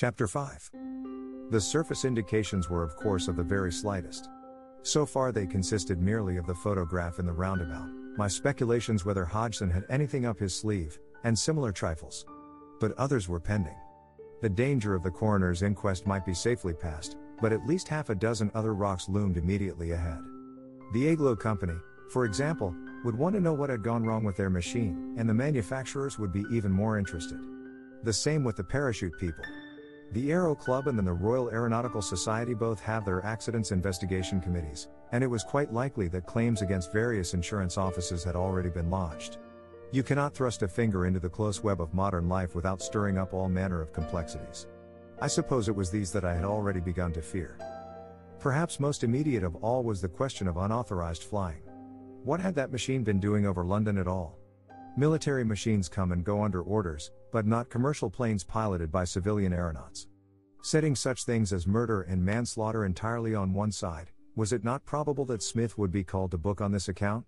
Chapter 5 The surface indications were, of course, of the very slightest. So far, they consisted merely of the photograph in the roundabout, my speculations whether Hodgson had anything up his sleeve, and similar trifles. But others were pending. The danger of the coroner's inquest might be safely passed, but at least half a dozen other rocks loomed immediately ahead. The Aglo Company, for example, would want to know what had gone wrong with their machine, and the manufacturers would be even more interested. The same with the parachute people. The Aero Club and then the Royal Aeronautical Society both have their accidents investigation committees, and it was quite likely that claims against various insurance offices had already been lodged. You cannot thrust a finger into the close web of modern life without stirring up all manner of complexities. I suppose it was these that I had already begun to fear. Perhaps most immediate of all was the question of unauthorized flying. What had that machine been doing over London at all? Military machines come and go under orders, but not commercial planes piloted by civilian aeronauts. Setting such things as murder and manslaughter entirely on one side, was it not probable that Smith would be called to book on this account?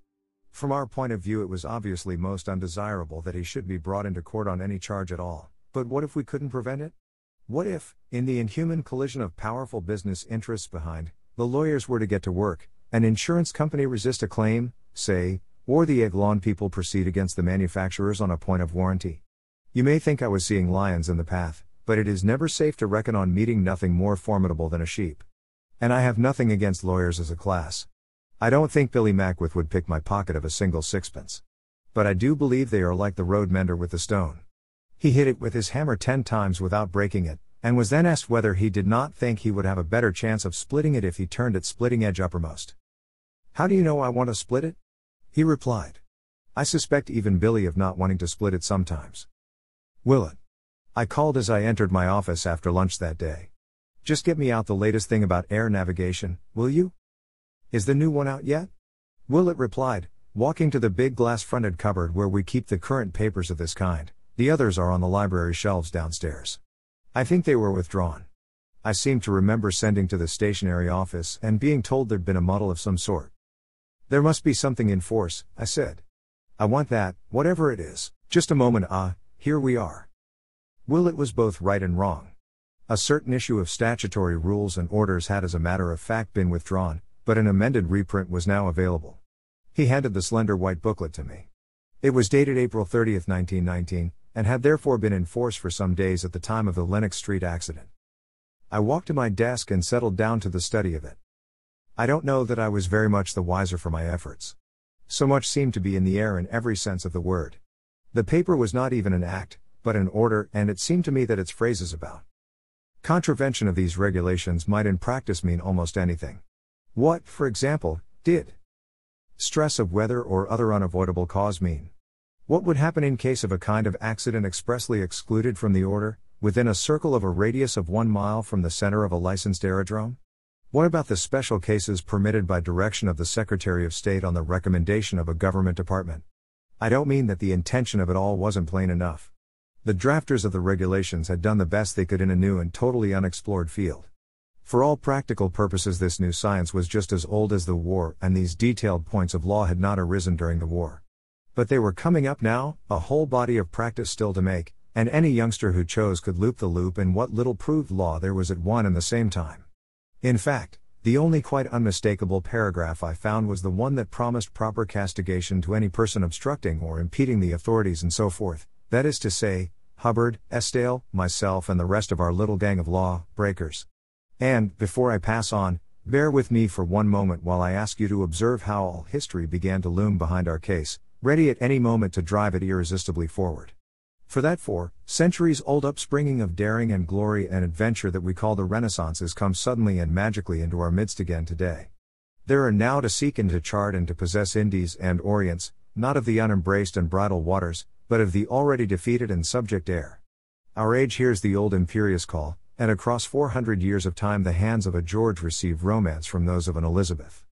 From our point of view, it was obviously most undesirable that he should be brought into court on any charge at all, but what if we couldn't prevent it? What if, in the inhuman collision of powerful business interests behind, the lawyers were to get to work, an insurance company resist a claim, say, or the Eglon people proceed against the manufacturers on a point of warranty. You may think I was seeing lions in the path, but it is never safe to reckon on meeting nothing more formidable than a sheep. And I have nothing against lawyers as a class. I don't think Billy Mackwith would pick my pocket of a single sixpence. But I do believe they are like the road mender with the stone. He hit it with his hammer ten times without breaking it, and was then asked whether he did not think he would have a better chance of splitting it if he turned it splitting edge uppermost. How do you know I want to split it? He replied. I suspect even Billy of not wanting to split it sometimes. Willett? I called as I entered my office after lunch that day. Just get me out the latest thing about air navigation, will you? Is the new one out yet? Willett replied, walking to the big glass fronted cupboard where we keep the current papers of this kind. The others are on the library shelves downstairs. I think they were withdrawn. I seem to remember sending to the stationery office and being told there'd been a muddle of some sort. There must be something in force, I said. I want that, whatever it is. Just a moment, ah, here we are. Willett was both right and wrong. A certain issue of statutory rules and orders had, as a matter of fact, been withdrawn, but an amended reprint was now available. He handed the slender white booklet to me. It was dated April 30, 1919, and had therefore been in force for some days at the time of the Lenox Street accident. I walked to my desk and settled down to the study of it. I don't know that I was very much the wiser for my efforts. So much seemed to be in the air in every sense of the word. The paper was not even an act, but an order, and it seemed to me that its phrases about contravention of these regulations might in practice mean almost anything. What, for example, did stress of weather or other unavoidable cause mean? What would happen in case of a kind of accident expressly excluded from the order, within a circle of a radius of one mile from the center of a licensed aerodrome? What about the special cases permitted by direction of the Secretary of State on the recommendation of a government department? I don't mean that the intention of it all wasn't plain enough. The drafters of the regulations had done the best they could in a new and totally unexplored field. For all practical purposes, this new science was just as old as the war, and these detailed points of law had not arisen during the war. But they were coming up now, a whole body of practice still to make, and any youngster who chose could loop the loop in what little proved law there was at one and the same time. In fact, the only quite unmistakable paragraph I found was the one that promised proper castigation to any person obstructing or impeding the authorities and so forth, that is to say, Hubbard, Estale, myself, and the rest of our little gang of law breakers. And, before I pass on, bear with me for one moment while I ask you to observe how all history began to loom behind our case, ready at any moment to drive it irresistibly forward. For that four centuries old upspringing of daring and glory and adventure that we call the Renaissance has come suddenly and magically into our midst again today. There are now to seek and to chart and to possess Indies and Orients, not of the unembraced and bridal waters, but of the already defeated and subject air. Our age hears the old imperious call, and across 400 years of time the hands of a George receive romance from those of an Elizabeth.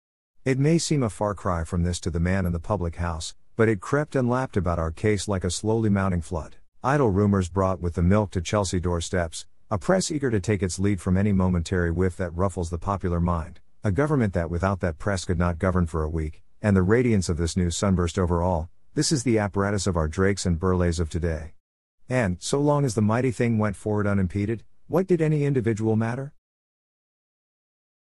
It may seem a far cry from this to the man in the public house, but it crept and lapped about our case like a slowly mounting flood. Idle rumors brought with the milk to Chelsea doorsteps, a press eager to take its lead from any momentary whiff that ruffles the popular mind, a government that without that press could not govern for a week, and the radiance of this new sunburst over all. This is the apparatus of our Drakes and Burleys of today. And, so long as the mighty thing went forward unimpeded, What did any individual matter?